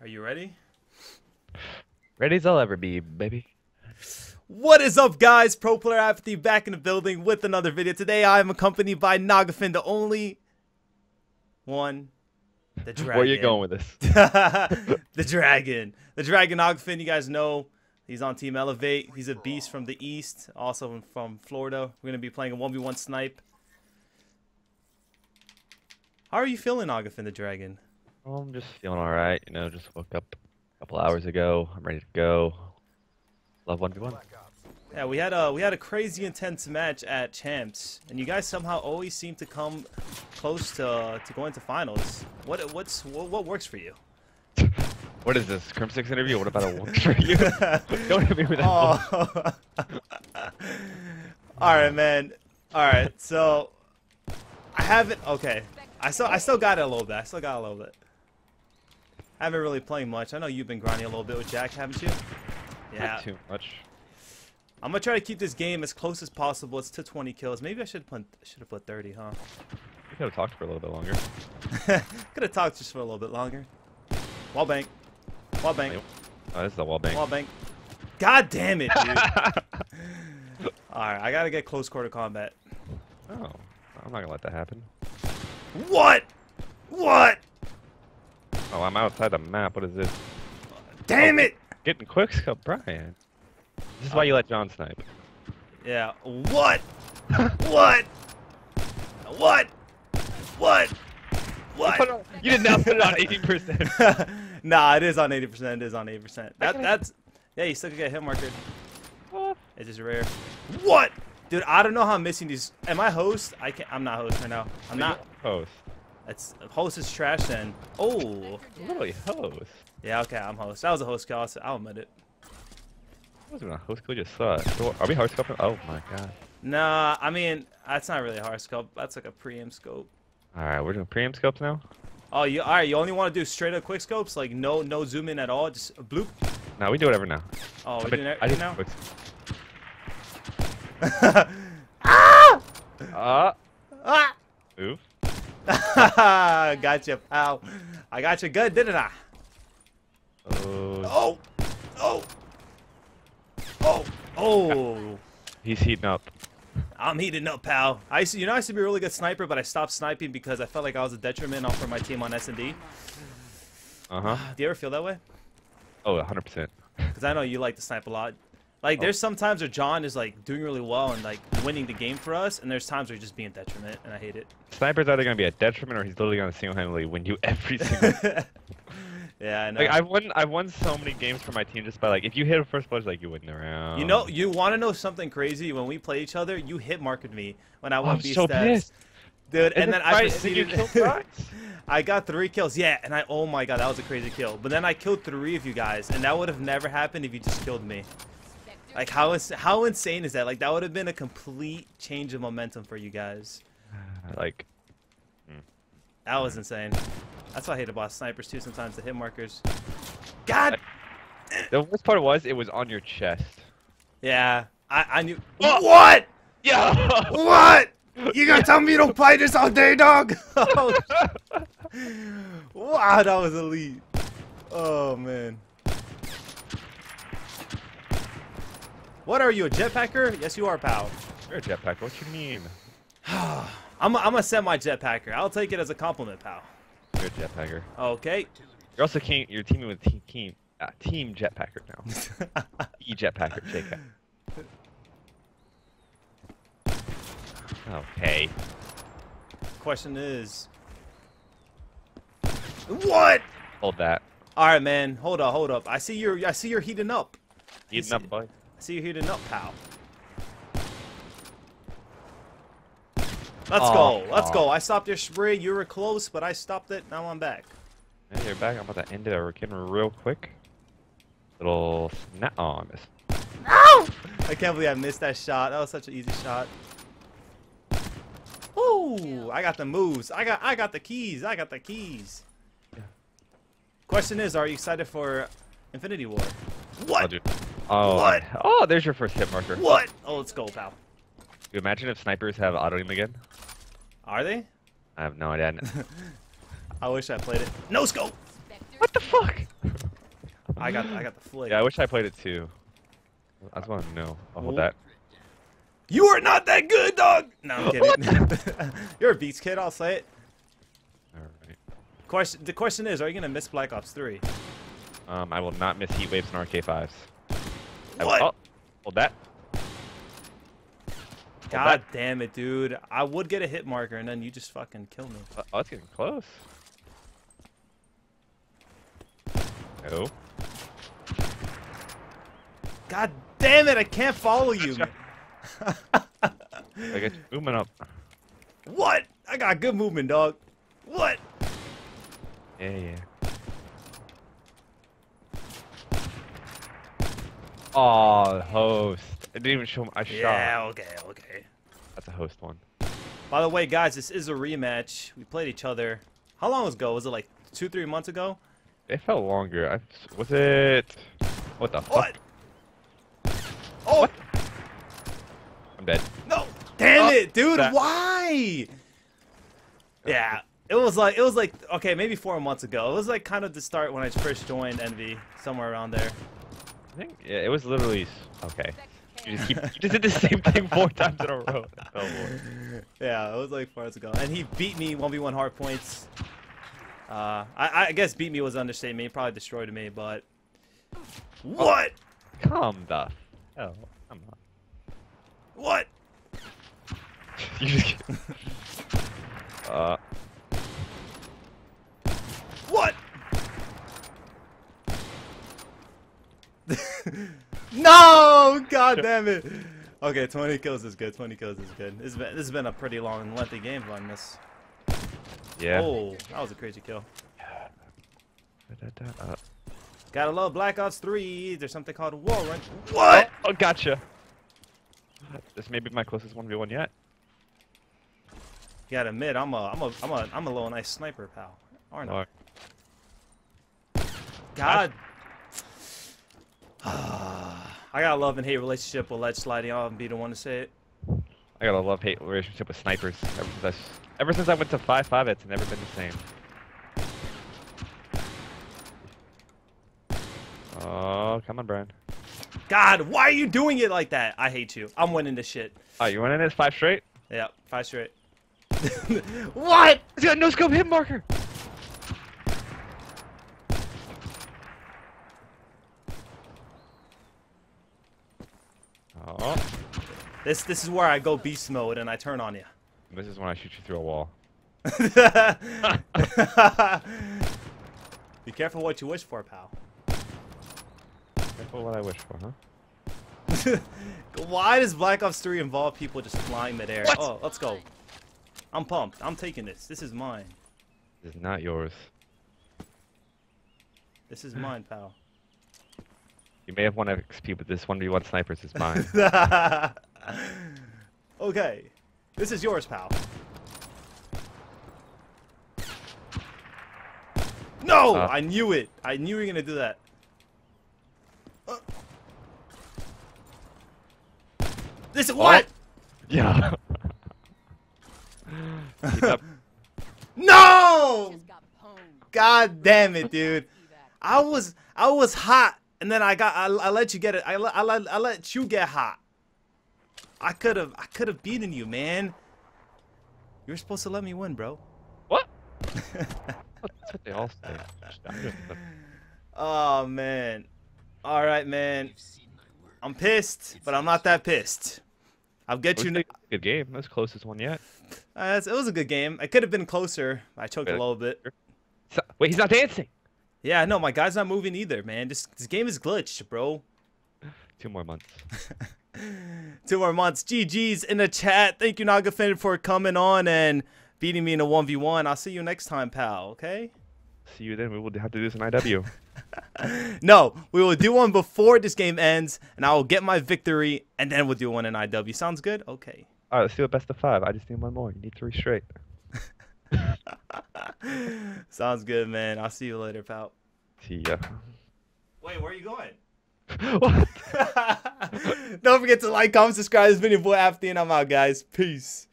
Are you ready? Ready as I'll ever be, baby. What is up, guys? Pro Player Apathy back in the building with another video. Today I am accompanied by Nagafen, the only one. The dragon. Where are you going with this? the dragon. The dragon Nagafen, you guys know. He's on Team Elevate. He's a beast from the east, also from Florida. We're going to be playing a 1v1 snipe. How are you feeling, Nagafen the dragon? I'm just feeling alright, you know, just woke up a couple hours ago. I'm ready to go. Love 1v1. Yeah, we had a we had a crazy intense match at Champs, and you guys somehow always seem to come close to to going to finals. What what's what, what works for you? What is this? Crimsix interview? What about a work for you? Don't hit me with that. Oh. All right, man. All right, so I haven't. Okay, I still I still got it a little bit. I still got a little bit. I haven't really played much. I know you've been grinding a little bit with Jack, haven't you? Yeah. Not too much. I'm gonna try to keep this game as close as possible. It's to 20 kills. Maybe I should put should have put 30, huh? We could have talked for a little bit longer. Could have talked just for a little bit longer. Wall bank. Wall bank. Oh, this is a wall bank. Wall bank. God damn it, dude. Alright, I gotta get close quarter combat. oh, I'm not gonna let that happen. What? What? Oh, I'm outside the map. What is this? Damn oh, it! Getting quick scope, Brian. This is why you let John snipe. Yeah. What? what? What? What? You, What? on- you did not put it on 80%. nah, it is on 80%. It is on 80%. That that's yeah. You still can get hit marker. It's just rare. What? Dude, I don't know how I'm missing these. Am I host? I can't. I'm not host right now. I'm not. host. It's host is trash then. Oh. Literally host. Yeah. Okay. I'm host. That was a host kill. I'll, I'll admit it. That wasn't a host kill, just saw it. So, Are we hard scoping? Oh my god. Nah. I mean, that's not really a hard scope. That's like a preem scope. Alright, we're doing preamp scopes now? Oh, you all right? You only want to do straight up quick scopes, like no no zoom in at all, just bloop. No, we do whatever now. Oh, I we it did now. quick- ah! Ah! Ah! Oof. gotcha, pal. I got you good, didn't I? Oh, Oh, oh, oh, oh. he's heating up. I'm heating up, pal. I used to, you know, I used to be a really good sniper, but I stopped sniping because I felt like I was a detriment off for my team on S&D. Uh huh. Do you ever feel that way? Oh, 100%. Because I know you like to snipe a lot. Like, Oh. there's some times where John is like doing really well and like winning the game for us, and there's times where he's just being detriment, and I hate it. Sniper's either gonna be a detriment or he's literally gonna single-handedly win you every single. yeah, I know. like I've won, I've won so many games for my team just by like, if you hit a first blood, like you win the round. You know, you want to know something crazy? When we play each other, you hit marked me when I Oh, won I'm B so stats. pissed. Dude, and Is then I right? Did you proceeded. I got three kills, yeah, and I oh my god, that was a crazy kill. But then I killed three of you guys, and that would have never happened if you just killed me. Like how how insane is that? Like that would have been a complete change of momentum for you guys. like, mm. That was insane. That's why I hate about snipers too. Sometimes the hit markers. God. the worst part was it was on your chest. Yeah, I I knew. Oh! What? Yeah. What? You gonna tell me you don't play this all day, dog? Oh, wow, that was elite. Oh man. What are you, a jetpacker? Yes, you are, pal. You're a jetpacker. What you mean? I'm a, I'm a semi jetpacker. I'll take it as a compliment, pal. You're a jetpacker. Okay. You're also king, you're teaming with team team, uh, team jetpacker now. e jetpacker, JK. Okay. Question is. What? Hold that. All right, man. Hold up, hold up. I see you're I see you're heating up. Heating up, boy. I see you heating up, pal. Let's ah, go. Let's Aw. go. I stopped your spree. You were close, but I stopped it. Now I'm back. You're back. I'm about to end it again real quick. Little snap. Oh, I missed. I can't believe I missed that shot. That was such an easy shot. Ooh, I got the moves. I got I got the keys. I got the keys. Yeah. Question is, are you excited for Infinite Warfare? Oh, What? Oh. What? Oh, there's your first hit marker. What? Oh, let's go, pal. You imagine if snipers have auto aim again? Are they? I have no idea. I wish I played it. No scope. what the fuck? I got I got the flick. Yeah, I wish I played it too. I just want to know. I'll hold that. You are not that good, dog. No, I'm kidding. You're a beast kid. I'll say it. Alright. Question. The question is, are you gonna miss Black Ops 3? Um, I will not miss heat waves and RK5s. I- What? oh, hold that. God damn it, dude. I would get a hit marker and then you just fucking kill me. Uh, oh, oh, it's getting close. No. God damn it, I can't follow you. I get movement up. what? I got good movement, dog. What? Yeah, yeah. Oh, host. It didn't even show my shot. Yeah, okay, okay. That's a host one. By the way, guys, this is a rematch. We played each other. How long ago? Was it like two, three months ago? It felt longer. I, was it? What the What? fuck? Oh, What? I'm dead. no. Damn Oh, it, dude. that- Why? Yeah. It was like it was like okay, maybe four months ago. It was like kind of the start when I first joined Envy, somewhere around there. Think yeah, it was literally okay. You just keep you just did the same thing four times in a row. Felt more. Yeah, it was like four months ago, and he beat me one v one hard points. Uh, I, I guess beat me was understatement. He probably destroyed me, but what? Calm the hell. Come on. What? You just uh What? no! God damn it! Okay, 20 kills is good. 20 kills is good. This has been, this has been a pretty long and lengthy game on this. yeah. Oh, that was a crazy kill. Uh, Gotta love Black Ops 3. There's something called Warrant. What? Oh, gotcha. This may be my closest one v one yet. You gotta admit, I'm a, I'm a, I'm a, I'm a little nice sniper, pal. Aren't I? Oh, God. I got a love and hate relationship with Ledge Sliding. I'll be the one to say it. I got a love hate relationship with snipers. Ever since I, ever since I went to five five, it's never been the same. Oh, come on, Brian. God, why are you doing it like that? I hate you. I'm winning this shit. Oh, you winning this five straight? Yeah, five straight. what? He's got no scope hit marker. Oh, This this is where I go beast mode and I turn on you. this is when I shoot you through a wall. Be careful what you wish for, pal. Careful what I wish for, huh? Why does Black Ops 3 involve people just flying midair? What? Oh, let's go. I'm pumped. I'm taking this. This is mine. This is not yours. This is mine, pal. You may have won XP, but this 1v1 snipers is mine. okay. This is yours, pal. No! Uh. I knew it. I knew you were gonna do that. Uh. This what? yeah. No! Just got pwned. God damn it, dude. I was I was hot, and then I got I, I let you get it. I let, I let I let you get hot. I could have I could have beaten you, man. You were supposed to let me win, bro. What? That's what they all say. Just don't do it. Oh man. All right, man. I'm pissed, but I'm not that pissed. I'll get you. good game. That's the closest one yet. Uh, it was a good game. It could have been closer. I choked a little bit. Wait, he's not dancing. Yeah, no, my guy's not moving either, man. This this game is glitched, bro. Two more months. Two more months. GG's in the chat. Thank you, Nagafen, for coming on and beating me in a 1v1. I'll see you next time, pal, okay? See you then. We will have to do this in IW. No, we will do one before this game ends, and I will get my victory, and then we'll do one in IW. Sounds good? Okay. All right, let's do a best of five. I just need one more. You need three straight. Sounds good, man. I'll see you later, pal. See ya. Wait, where are you going? what? Don't forget to like, comment, subscribe. This video, boy, After, and I'm out, guys. Peace.